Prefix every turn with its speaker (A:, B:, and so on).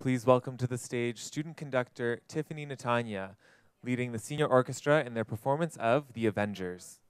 A: Please welcome to the stage student conductor Tiffany Natanya, leading the senior orchestra in their performance of The Avengers.